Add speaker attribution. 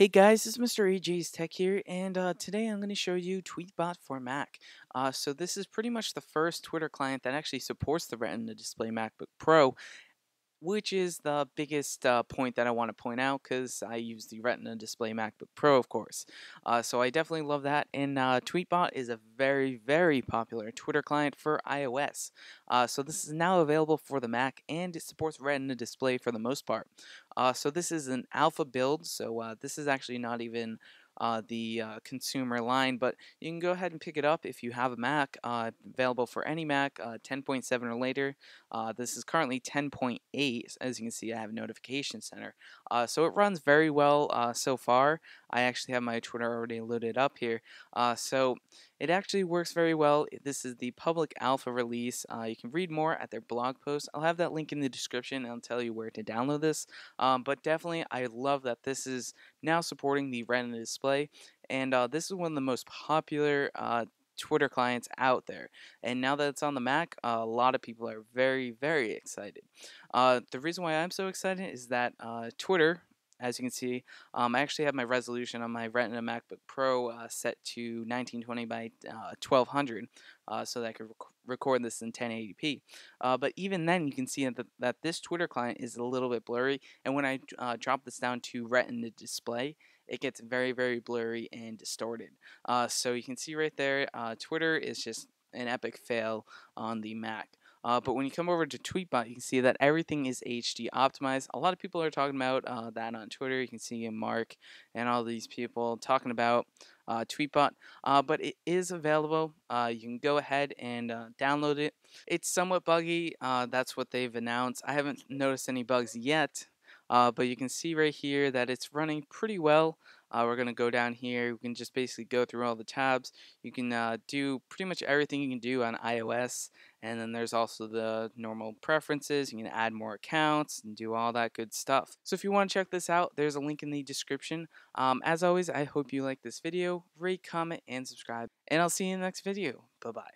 Speaker 1: Hey guys, is Mr. AJ's Tech here, and uh, today I'm going to show you Tweetbot for Mac. Uh, so this is pretty much the first Twitter client that actually supports the Retina Display MacBook Pro, which is the biggest uh, point that I want to point out because I use the Retina Display MacBook Pro, of course. Uh, so I definitely love that. And uh, Tweetbot is a very, very popular Twitter client for iOS. Uh, so this is now available for the Mac and it supports Retina Display for the most part. Uh, so this is an alpha build, so uh, this is actually not even uh, the uh, consumer line, but you can go ahead and pick it up if you have a Mac, uh, available for any Mac, uh, 10.7 or later. Uh, this is currently 10.8, as you can see I have notification center. Uh, so it runs very well so far. I actually have my Twitter already loaded up here. so it actually works very well. This is the public alpha release. you can read more at their blog post. I'll have that link in the description and I'll tell you where to download this. Um, but definitely, I love that this is now supporting the Retina display, and uh, this is one of the most popular uh, Twitter clients out there. And now that it's on the Mac, uh, a lot of people are very, very excited. Uh, the reason why I'm so excited is that uh, Twitter, as you can see, um, I actually have my resolution on my Retina MacBook Pro uh, set to 1920 by uh, 1200 uh, so that I could record this in 1080p. Uh, but even then, you can see that, that this Twitter client is a little bit blurry, and when I uh, drop this down to Retina display, it gets very, very blurry and distorted. Uh, so you can see right there, Twitter is just an epic fail on the Mac. Uh, but when you come over to Tweetbot, you can see that everything is HD optimized. A lot of people are talking about uh, that on Twitter. You can see Mark and all these people talking about uh, Tweetbot, uh, but it is available. Uh, you can go ahead and uh, download it. It's somewhat buggy. that's what they've announced. I haven't noticed any bugs yet, but you can see right here that it's running pretty well. Uh, we're going to go down here. We can just basically go through all the tabs. You can uh, do pretty much everything you can do on iOS. And then there's also the normal preferences. You can add more accounts and do all that good stuff. So if you want to check this out, there's a link in the description. Um, as always, I hope you like this video. Rate, comment, and subscribe. And I'll see you in the next video. Bye-bye.